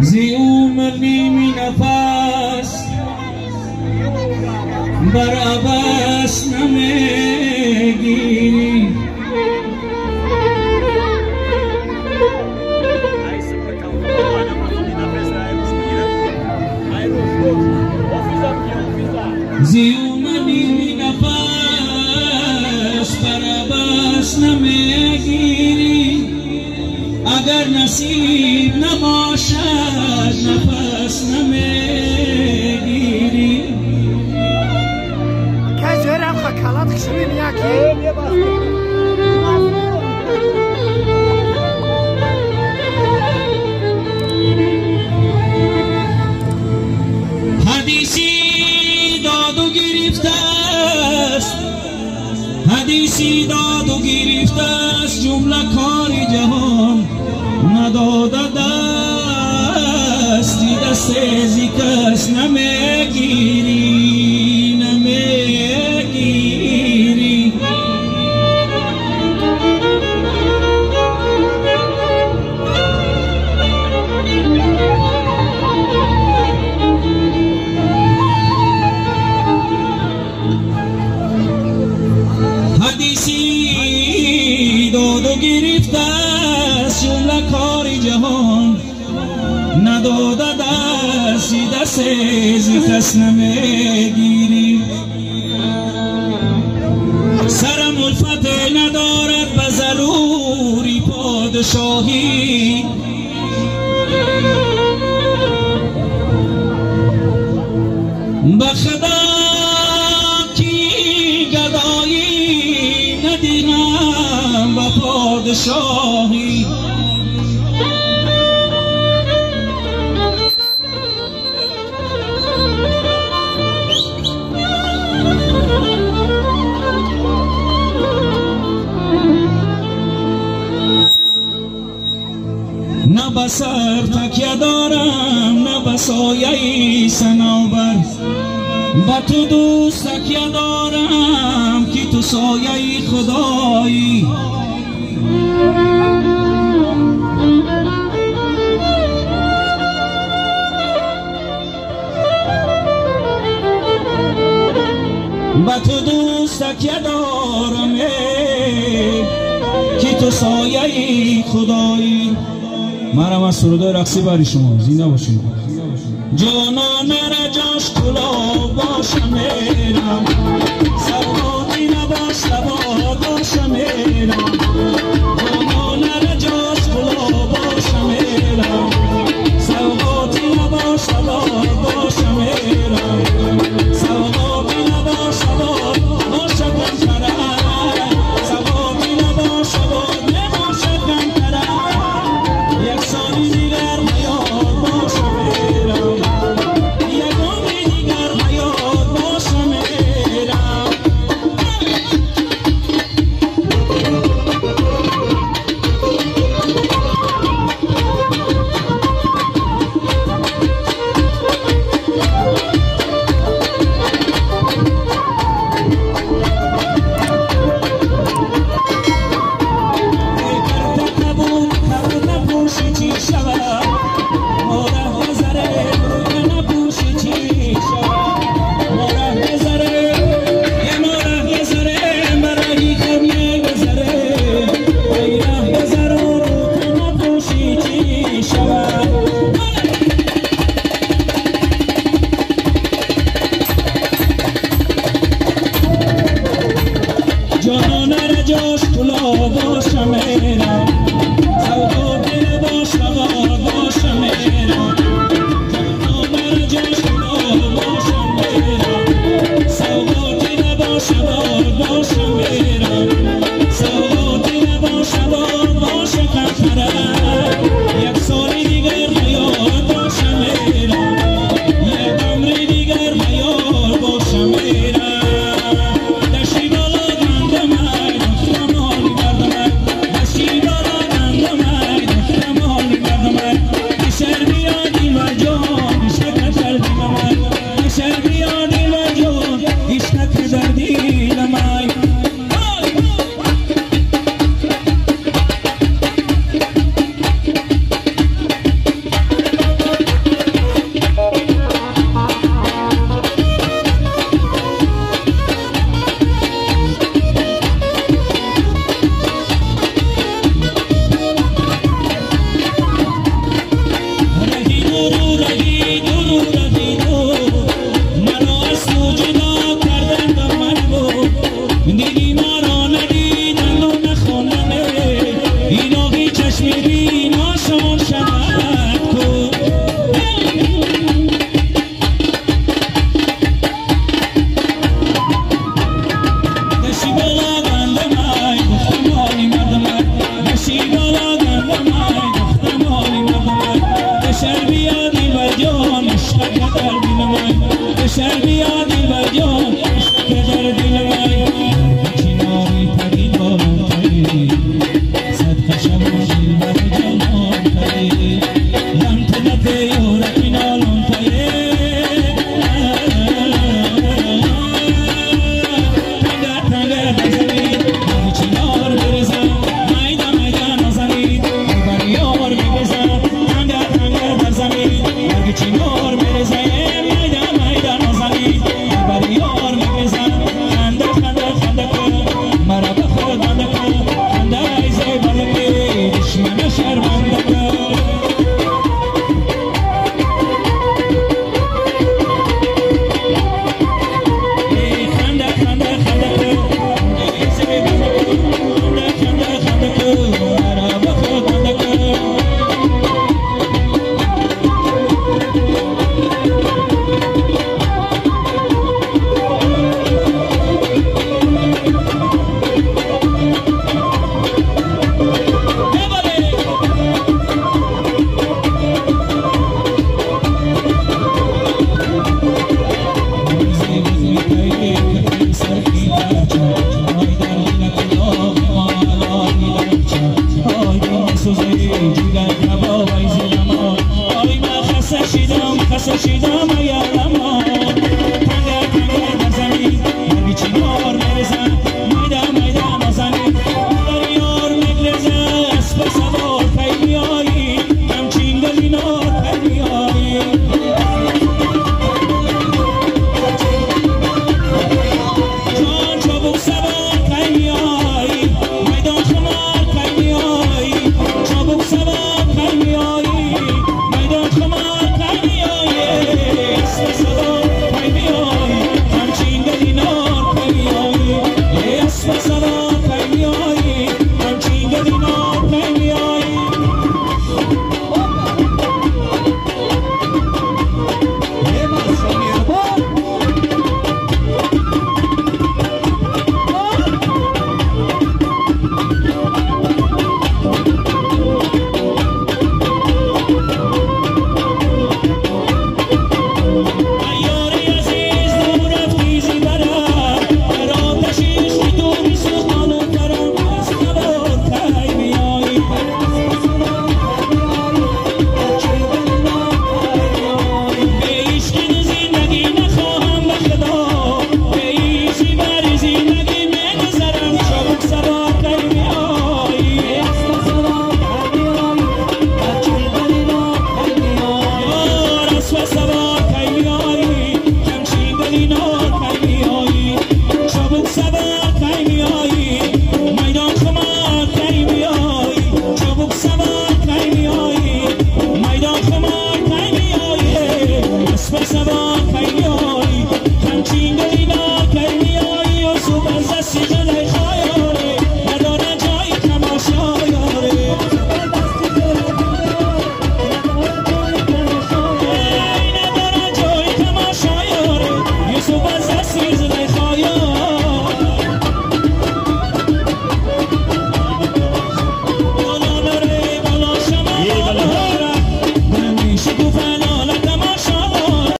زی عمر نیمی نفس بر عباس نمیگیری زی عمر نیمی نفس بر عباس نمیگیری اگر نصیب خشمیم یکی حدیثی داد و گرفته است حدیثی داد و است جمله کار جهان نداده دستی دست کس نمی‌گیری. نداده دستی دست از کس نمی‌گیری سرم الفت ندارد به ضروری پادشاهی. سر تکیه دارم نه به سایه سنوبر. به تو دوست تکیه دارم که تو سایه خدایی. به تو دوست تکیه دارم که تو سایه خدایی. مرم از سرودای رقصی برای شما. زینده باشید جانان رجاش کلا باشم میرم. سوادی نباش سواد باشم میرم. باش میرم سودا دل باش آباد باش میرم 一起梦 so she